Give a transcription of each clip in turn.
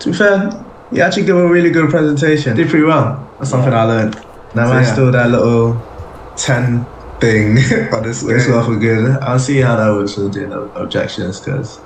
to be fair, you actually give a really good presentation. Did pretty well. That's something I learned. Now so, I yeah. still that little ten thing, but it's, it's awful good. I'll see how that works with the objections because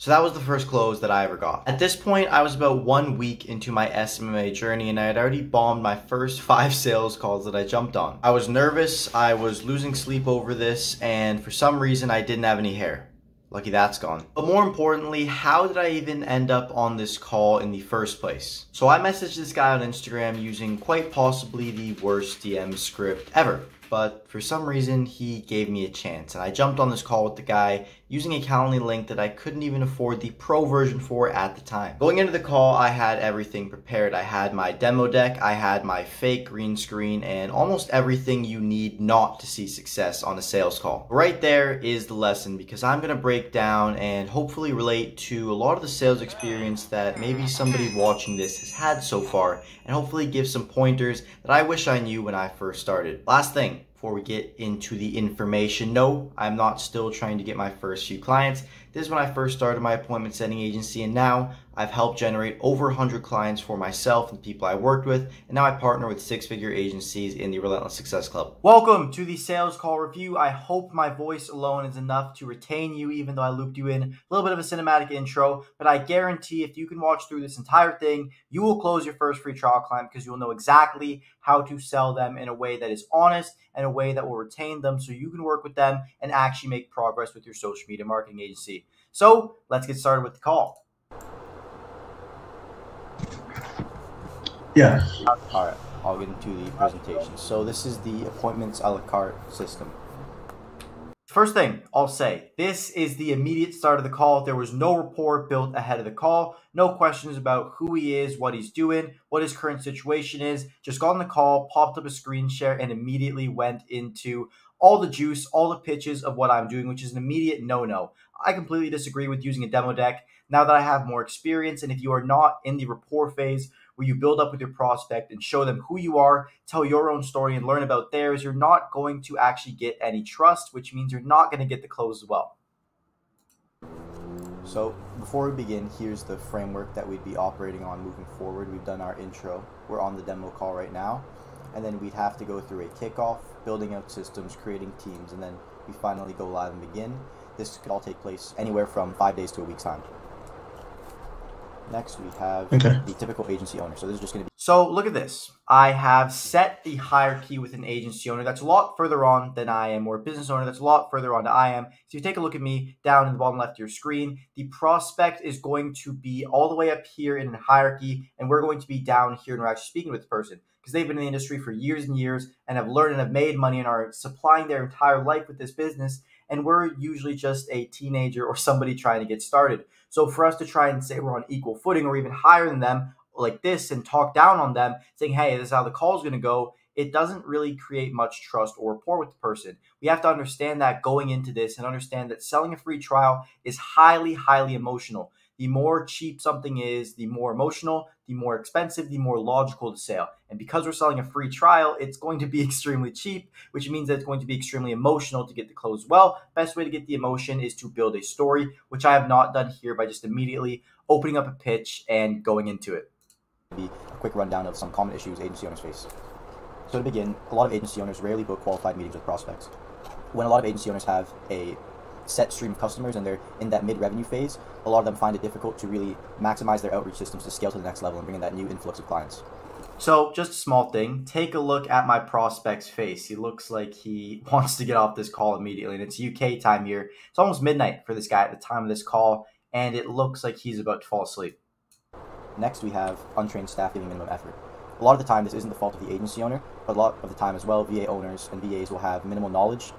so that was the first close that I ever got. At this point, I was about one week into my SMMA journey and I had already bombed my first five sales calls that I jumped on. I was nervous, I was losing sleep over this, and for some reason I didn't have any hair. Lucky that's gone. But more importantly, how did I even end up on this call in the first place? So I messaged this guy on Instagram using quite possibly the worst DM script ever but for some reason he gave me a chance and I jumped on this call with the guy using a Calendly link that I couldn't even afford the pro version for at the time. Going into the call, I had everything prepared. I had my demo deck, I had my fake green screen, and almost everything you need not to see success on a sales call. Right there is the lesson because I'm gonna break down and hopefully relate to a lot of the sales experience that maybe somebody watching this has had so far and hopefully give some pointers that I wish I knew when I first started. Last thing, before we get into the information. No, I'm not still trying to get my first few clients. This is when I first started my appointment setting agency and now I've helped generate over 100 clients for myself and the people I worked with, and now I partner with six figure agencies in the Relentless Success Club. Welcome to the sales call review. I hope my voice alone is enough to retain you, even though I looped you in a little bit of a cinematic intro. But I guarantee if you can watch through this entire thing, you will close your first free trial client because you will know exactly how to sell them in a way that is honest and a way that will retain them so you can work with them and actually make progress with your social media marketing agency. So let's get started with the call. Yeah. All right. I'll get into the presentation. So this is the appointments a la carte system. First thing I'll say, this is the immediate start of the call. There was no rapport built ahead of the call. No questions about who he is, what he's doing, what his current situation is. Just got on the call, popped up a screen share, and immediately went into all the juice, all the pitches of what I'm doing, which is an immediate no-no. I completely disagree with using a demo deck now that I have more experience. And if you are not in the rapport phase, where you build up with your prospect and show them who you are, tell your own story, and learn about theirs, you're not going to actually get any trust, which means you're not going to get the close as well. So, before we begin, here's the framework that we'd be operating on moving forward. We've done our intro, we're on the demo call right now, and then we'd have to go through a kickoff, building out systems, creating teams, and then we finally go live and begin. This could all take place anywhere from five days to a week's time. Next, we have okay. the typical agency owner. So this is just going to be. So look at this. I have set the hierarchy with an agency owner that's a lot further on than I am, or a business owner that's a lot further on than I am. So you take a look at me down in the bottom left of your screen. The prospect is going to be all the way up here in a hierarchy, and we're going to be down here and we're actually speaking with the person because they've been in the industry for years and years and have learned and have made money and are supplying their entire life with this business. And we're usually just a teenager or somebody trying to get started. So for us to try and say we're on equal footing or even higher than them like this and talk down on them, saying, hey, this is how the call is going to go, it doesn't really create much trust or rapport with the person. We have to understand that going into this and understand that selling a free trial is highly, highly emotional the more cheap something is, the more emotional, the more expensive, the more logical to sell. And because we're selling a free trial, it's going to be extremely cheap, which means that it's going to be extremely emotional to get the close well. Best way to get the emotion is to build a story, which I have not done here by just immediately opening up a pitch and going into it. A quick rundown of some common issues agency owners face. So to begin, a lot of agency owners rarely book qualified meetings with prospects. When a lot of agency owners have a set stream of customers and they're in that mid-revenue phase, a lot of them find it difficult to really maximize their outreach systems to scale to the next level and bring in that new influx of clients. So, just a small thing. Take a look at my prospect's face. He looks like he wants to get off this call immediately, and it's UK time here. It's almost midnight for this guy at the time of this call, and it looks like he's about to fall asleep. Next, we have untrained staff giving minimum effort. A lot of the time, this isn't the fault of the agency owner, but a lot of the time as well, VA owners and VAs will have minimal knowledge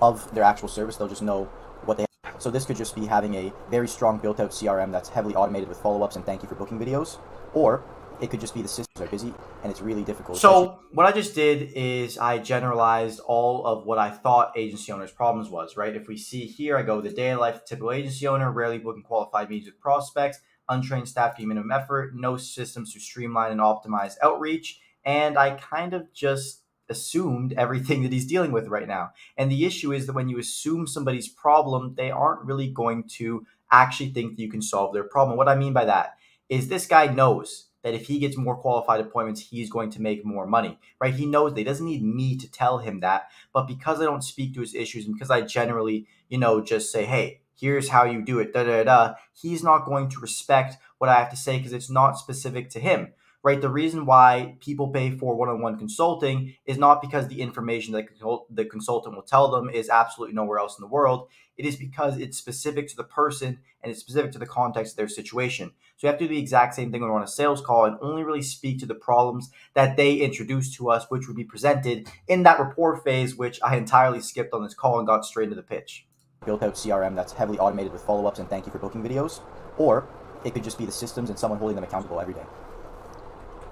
of their actual service. They'll just know what they have. So this could just be having a very strong built out CRM that's heavily automated with follow-ups and thank you for booking videos. Or it could just be the systems are busy and it's really difficult. So what I just did is I generalized all of what I thought agency owners' problems was, right? If we see here, I go the day of life typical agency owner, rarely booking qualified meetings with prospects, untrained staff giving minimum effort, no systems to streamline and optimize outreach, and I kind of just assumed everything that he's dealing with right now. And the issue is that when you assume somebody's problem, they aren't really going to actually think that you can solve their problem. What I mean by that is this guy knows that if he gets more qualified appointments, he's going to make more money, right? He knows that he doesn't need me to tell him that. But because I don't speak to his issues and because I generally, you know, just say, hey, here's how you do it, da da da, he's not going to respect what I have to say because it's not specific to him right? The reason why people pay for one-on-one consulting is not because the information that the consultant will tell them is absolutely nowhere else in the world. It is because it's specific to the person and it's specific to the context of their situation. So you have to do the exact same thing when we're on a sales call and only really speak to the problems that they introduced to us, which would be presented in that rapport phase, which I entirely skipped on this call and got straight into the pitch. Built out CRM that's heavily automated with follow-ups and thank you for booking videos, or it could just be the systems and someone holding them accountable every day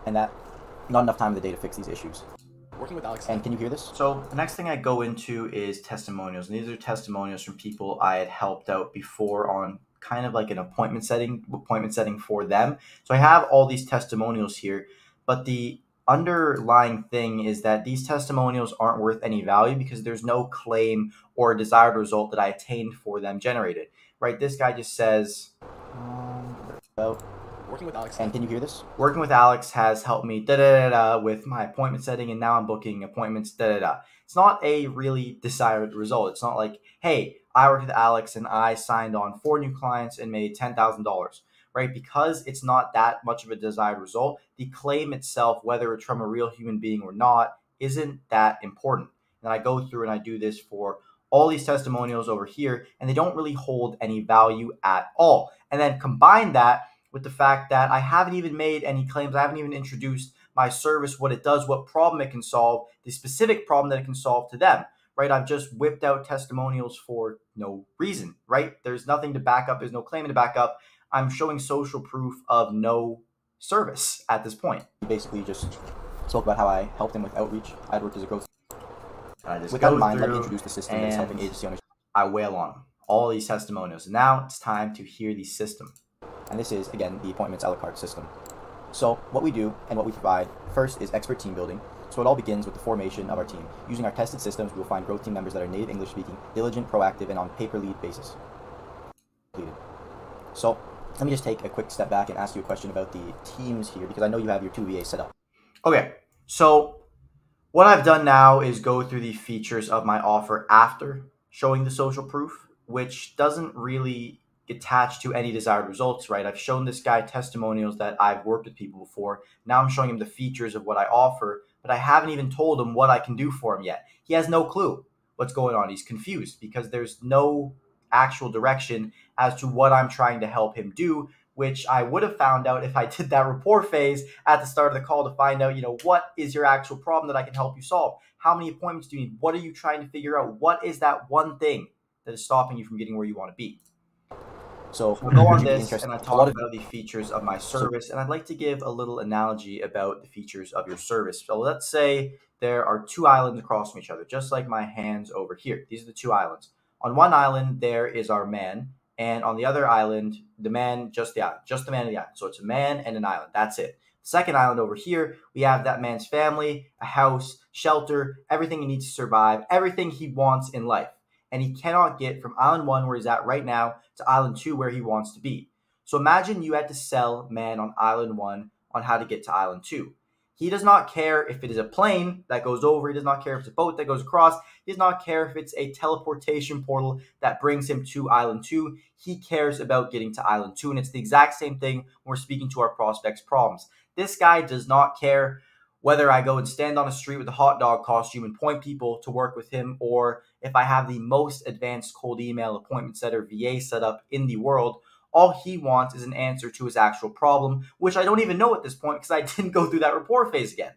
and that not enough time in the day to fix these issues. Working with Alex. And can you hear this? So the next thing I go into is testimonials. And these are testimonials from people I had helped out before on kind of like an appointment setting appointment setting for them. So I have all these testimonials here, but the underlying thing is that these testimonials aren't worth any value because there's no claim or desired result that I attained for them generated. Right? This guy just says um, about Working with Alex. And can you hear this? Working with Alex has helped me da da da da with my appointment setting, and now I'm booking appointments da da da. It's not a really desired result. It's not like, hey, I worked with Alex and I signed on four new clients and made ten thousand dollars. Right? Because it's not that much of a desired result, the claim itself, whether it's from a real human being or not, isn't that important. And I go through and I do this for all these testimonials over here, and they don't really hold any value at all. And then combine that with the fact that I haven't even made any claims. I haven't even introduced my service, what it does, what problem it can solve, the specific problem that it can solve to them, right? I've just whipped out testimonials for no reason, right? There's nothing to back up, there's no claim to back up. I'm showing social proof of no service at this point. Basically, just spoke about how I helped him with outreach. I'd worked as a growth. I just with that in mind, let me introduce the system that's helping agency owners. I wail on all these testimonials. Now it's time to hear the system. And this is, again, the appointments a la carte system. So what we do and what we provide first is expert team building. So it all begins with the formation of our team. Using our tested systems, we will find growth team members that are native English speaking, diligent, proactive, and on pay per lead basis. So let me just take a quick step back and ask you a question about the teams here because I know you have your two VAs set up. Okay, so what I've done now is go through the features of my offer after showing the social proof, which doesn't really attached to any desired results, right? I've shown this guy testimonials that I've worked with people before. Now I'm showing him the features of what I offer, but I haven't even told him what I can do for him yet. He has no clue what's going on. He's confused because there's no actual direction as to what I'm trying to help him do, which I would have found out if I did that rapport phase at the start of the call to find out, you know, what is your actual problem that I can help you solve? How many appointments do you need? What are you trying to figure out? What is that one thing that is stopping you from getting where you want to be? So I'll go on this and I talk about the features of my service, and I'd like to give a little analogy about the features of your service. So let's say there are two islands across from each other, just like my hands over here. These are the two islands. On one island, there is our man, and on the other island, the man, just the island, just the man of the island. So it's a man and an island. That's it. Second island over here, we have that man's family, a house, shelter, everything he needs to survive, everything he wants in life and he cannot get from island one, where he's at right now, to island two, where he wants to be. So imagine you had to sell man on island one on how to get to island two. He does not care if it is a plane that goes over. He does not care if it's a boat that goes across. He does not care if it's a teleportation portal that brings him to island two. He cares about getting to island two. And it's the exact same thing when we're speaking to our prospects' problems. This guy does not care whether I go and stand on a street with a hot dog costume and point people to work with him, or if I have the most advanced cold email appointment setter VA set up in the world, all he wants is an answer to his actual problem, which I don't even know at this point because I didn't go through that rapport phase again.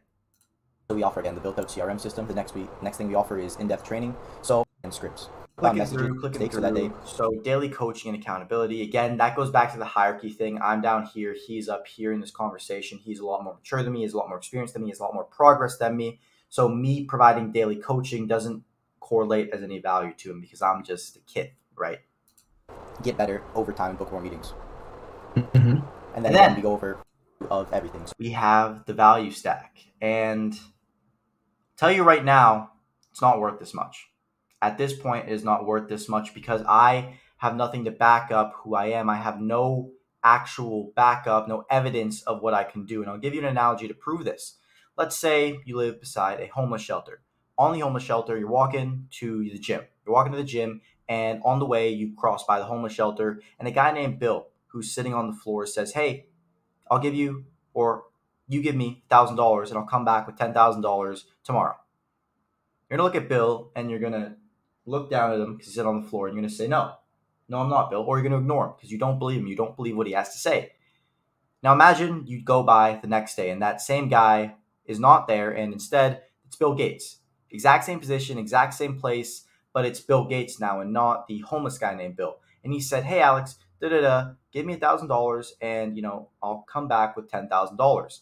So we offer again the built-out CRM system. The next we next thing we offer is in-depth training. So and scripts clicking through, clicking through. That day. So daily coaching and accountability. Again, that goes back to the hierarchy thing. I'm down here. He's up here in this conversation. He's a lot more mature than me. He's a lot more experienced than me. He's a lot more progress than me. So me providing daily coaching doesn't correlate as any value to him because I'm just a kid, right? Get better over time and book more meetings. Mm-hmm. And then, and then we go over of everything. So we have the value stack, and tell you right now, it's not worth this much at this point is not worth this much because I have nothing to back up who I am. I have no actual backup, no evidence of what I can do. And I'll give you an analogy to prove this. Let's say you live beside a homeless shelter. On the homeless shelter, you're walking to the gym. You're walking to the gym, and on the way, you cross by the homeless shelter, and a guy named Bill, who's sitting on the floor, says, Hey, I'll give you, or you give me $1,000, and I'll come back with $10,000 tomorrow. You're going to look at Bill, and you're going to look down at him because he's sitting on the floor, and you're going to say, No, no, I'm not, Bill. Or you're going to ignore him because you don't believe him. You don't believe what he has to say. Now imagine you go by the next day and that same guy is not there, and instead it's Bill Gates. Exact same position, exact same place, but it's Bill Gates now and not the homeless guy named Bill. And he said, Hey, Alex, da da da, give me a $1,000 and, you know, I'll come back with $10,000.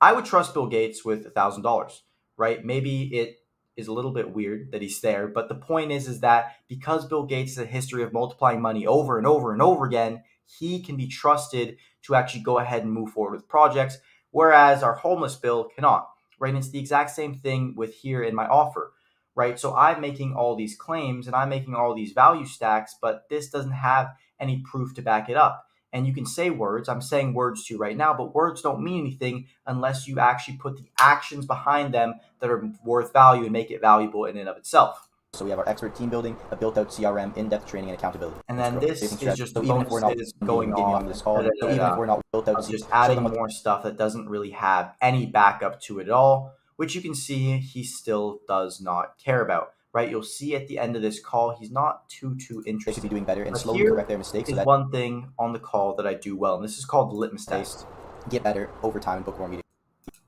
I would trust Bill Gates with a $1,000, right? Maybe it is a little bit weird that he's there. But the point is, is that because Bill Gates has a history of multiplying money over and over and over again, he can be trusted to actually go ahead and move forward with projects, whereas our homeless bill cannot. Right? And it's the exact same thing with here in my offer. Right. So I'm making all these claims and I'm making all these value stacks, but this doesn't have any proof to back it up. And you can say words. I'm saying words to you right now, but words don't mean anything unless you actually put the actions behind them that are worth value and make it valuable in and of itself. So we have our expert team building, a built-out CRM, in-depth training, and accountability. And then this is just so even if we're not going on this call, so even if we're not built out, just adding more stuff that doesn't really have any backup to it at all, which you can see he still does not care about right? You'll see at the end of this call, he's not too too interested. They should be doing better and but slowly correct their mistakes. Is so one thing on the call that I do well, and this is called the litmus test. Get better over time and book more meetings.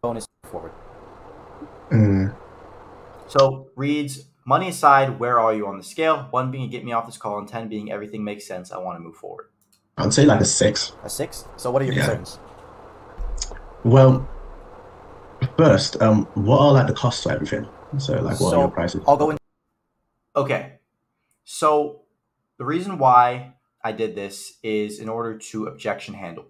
Bonus forward. Mm. So reads money aside, where are you on the scale? One being get me off this call, and ten being everything makes sense. I want to move forward. I'd say like a six. A six. So what are your yeah. concerns? Well, first, um, what are like the costs of everything? So like, what so, are your prices? I'll go in Okay. So the reason why I did this is in order to objection handle,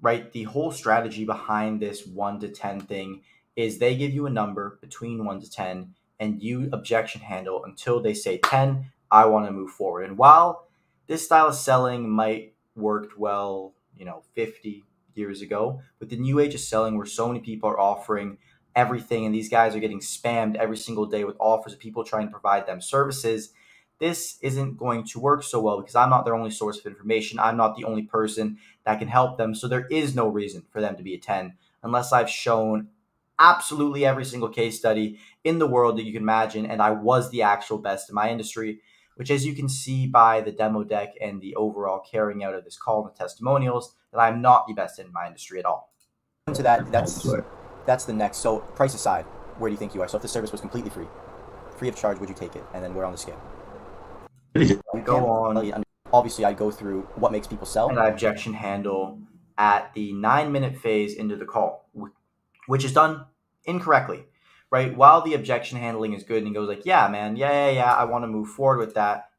right? The whole strategy behind this 1 to 10 thing is they give you a number between 1 to 10 and you objection handle until they say 10, I want to move forward. And while this style of selling might worked well, you know, 50 years ago, with the new age of selling where so many people are offering everything, and these guys are getting spammed every single day with offers of people trying to provide them services. This isn't going to work so well because I'm not their only source of information. I'm not the only person that can help them. So there is no reason for them to be a 10 unless I've shown absolutely every single case study in the world that you can imagine. And I was the actual best in my industry, which, as you can see by the demo deck and the overall carrying out of this call and the testimonials, that I'm not the best in my industry at all. To that, that's that's the next. So price aside, where do you think you are? So if the service was completely free, free of charge, would you take it? And then we're on the scale. You go on. Obviously, I go through what makes people sell. And I objection handle at the nine minute phase into the call, which is done incorrectly, right? While the objection handling is good and he goes like, yeah, man, yeah, yeah, yeah, I want to move forward with that.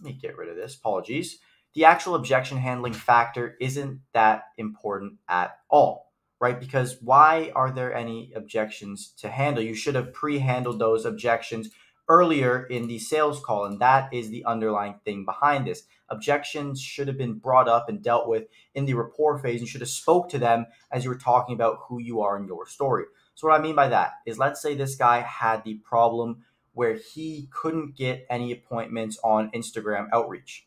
Let me get rid of this. Apologies. The actual objection handling factor isn't that important at all right? Because why are there any objections to handle? You should have pre handled those objections earlier in the sales call, and that is the underlying thing behind this. Objections should have been brought up and dealt with in the rapport phase. You should have spoke to them as you were talking about who you are in your story. So what I mean by that is let's say this guy had the problem where he couldn't get any appointments on Instagram outreach.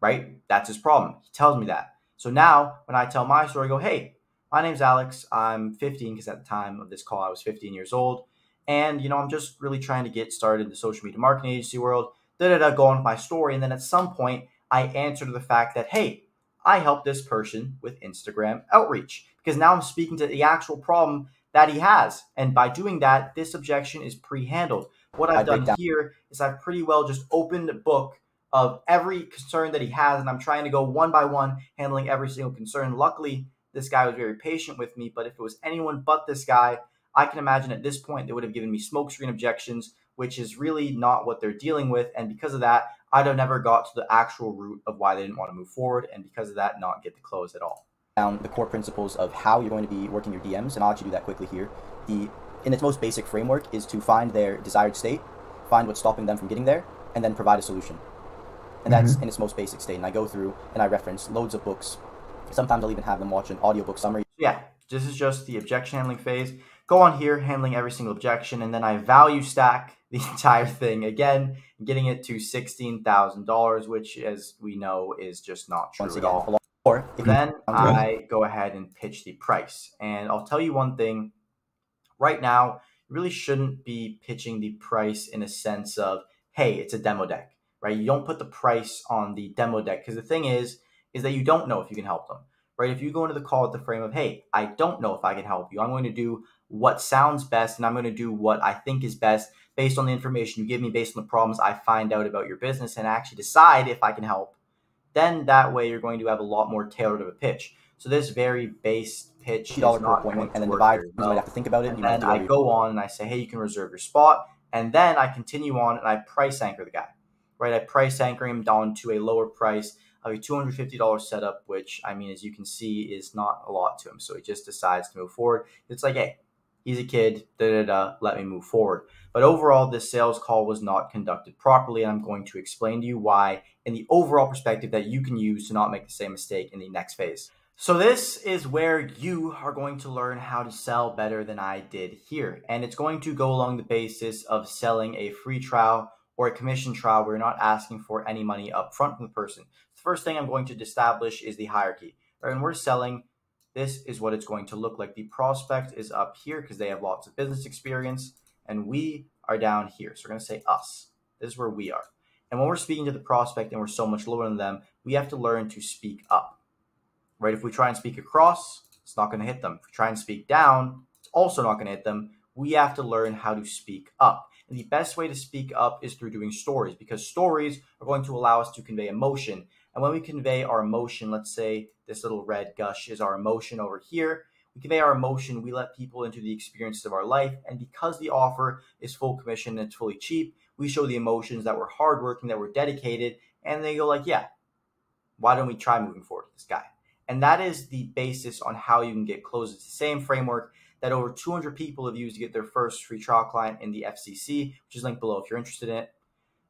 Right? That's his problem. He tells me that. So now when I tell my story, I go, hey, my name's Alex. I'm 15 because at the time of this call, I was 15 years old. And, you know, I'm just really trying to get started in the social media marketing agency world, da da da, go on with my story. And then at some point, I answer to the fact that, hey, I helped this person with Instagram outreach because now I'm speaking to the actual problem that he has. And by doing that, this objection is pre handled. What I've done here is I've pretty well just opened a book of every concern that he has, and I'm trying to go one by one, handling every single concern. Luckily, this guy was very patient with me, but if it was anyone but this guy, I can imagine at this point they would have given me smokescreen objections, which is really not what they're dealing with. And because of that, I'd have never got to the actual root of why they didn't want to move forward, and because of that, not get the close at all. Down the core principles of how you're going to be working your DMs, and I'll actually do that quickly here. The in its most basic framework is to find their desired state, find what's stopping them from getting there, and then provide a solution. And that's mm-hmm. in its most basic state. And I go through and I reference loads of books. Sometimes I'll even have them watch an audiobook summary. Yeah, this is just the objection handling phase. Go on here, handling every single objection, and then I value stack the entire thing again, getting it to $16,000, which, as we know, is just not true Once again, at all. Or then I go ahead and pitch the price. And I'll tell you one thing right now, you really shouldn't be pitching the price in a sense of, hey, it's a demo deck, right? You don't put the price on the demo deck because the thing is, is that you don't know if you can help them, right? If you go into the call with the frame of, hey, I don't know if I can help you, I'm going to do what sounds best and I'm going to do what I think is best based on the information you give me, based on the problems I find out about your business, and actually decide if I can help, then that way you're going to have a lot more tailored of a pitch. So this very base pitch dollar per appointment, and then divide. You might have to think about it. And then I go on and I say, hey, you can reserve your spot, and then I continue on and I price anchor the guy, right? I price anchor him down to a lower price a $250 setup, which I mean, as you can see, is not a lot to him. So he just decides to move forward. It's like, hey, he's a kid, da da da, let me move forward. But overall, this sales call was not conducted properly, and I'm going to explain to you why in the overall perspective that you can use to not make the same mistake in the next phase. So this is where you are going to learn how to sell better than I did here. And it's going to go along the basis of selling a free trial or a commission trial where you're not asking for any money up front from the person. The first thing I'm going to establish is the hierarchy. Right? And we're selling this is what it's going to look like. The prospect is up here because they have lots of business experience, and we are down here. So we're going to say us. This is where we are. And when we're speaking to the prospect and we're so much lower than them, we have to learn to speak up. Right? If we try and speak across, it's not going to hit them. If we try and speak down, it's also not going to hit them. We have to learn how to speak up. And the best way to speak up is through doing stories because stories are going to allow us to convey emotion. And when we convey our emotion, let's say this little red gush is our emotion over here. We convey our emotion, we let people into the experiences of our life. And because the offer is full commission and it's fully cheap, we show the emotions that we're hardworking, that we're dedicated, and they go like, yeah, why don't we try moving forward with this guy? And that is the basis on how you can get closed. It's the same framework that over 200 people have used to get their first free trial client in the FCC, which is linked below if you're interested in it.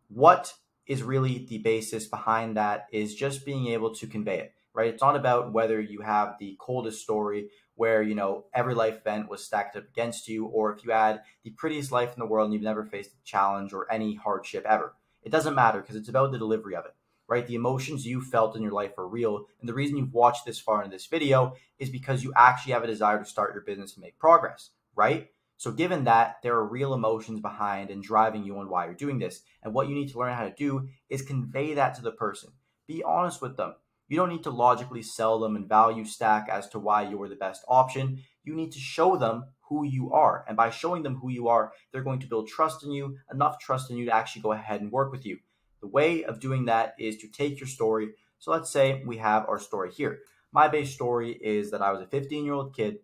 What is really the basis behind that is just being able to convey it, right? It's not about whether you have the coldest story where, you know, every life event was stacked up against you, or if you had the prettiest life in the world and you've never faced a challenge or any hardship ever. It doesn't matter because it's about the delivery of it, right? The emotions you felt in your life are real. And the reason you've watched this far in this video is because you actually have a desire to start your business and make progress, right? So, given that, there are real emotions behind and driving you on why you're doing this. And what you need to learn how to do is convey that to the person. Be honest with them. You don't need to logically sell them and value stack as to why you're the best option. You need to show them who you are. And by showing them who you are, they're going to build trust in you, enough trust in you to actually go ahead and work with you. The way of doing that is to take your story. So, let's say we have our story here. My base story is that I was a 15 year old kid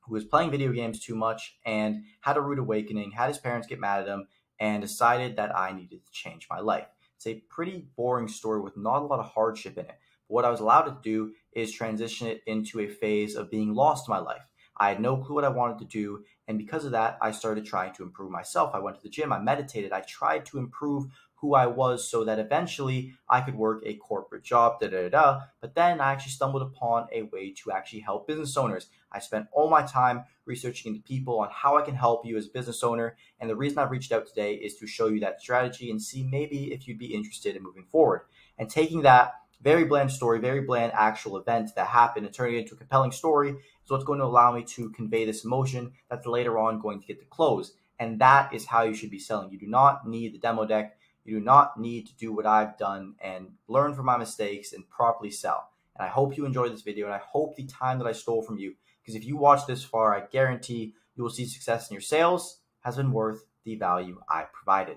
who was playing video games too much and had a rude awakening, had his parents get mad at him, and decided that I needed to change my life. It's a pretty boring story with not a lot of hardship in it. But what I was allowed to do is transition it into a phase of being lost in my life. I had no clue what I wanted to do. And because of that, I started trying to improve myself. I went to the gym, I meditated, I tried to improve who I was so that eventually I could work a corporate job, da da da. But then I actually stumbled upon a way to actually help business owners. I spent all my time researching into people on how I can help you as a business owner. And the reason I've reached out today is to show you that strategy and see maybe if you'd be interested in moving forward. And taking that very bland story, very bland actual event that happened and turning it into a compelling story is what's going to allow me to convey this emotion that's later on going to get the close. And that is how you should be selling. You do not need the demo deck you do not need to do what I've done and learn from my mistakes and properly sell. And I hope you enjoyed this video and I hope the time that I stole from you, because if you watch this far, I guarantee you will see success in your sales has been worth the value I provided.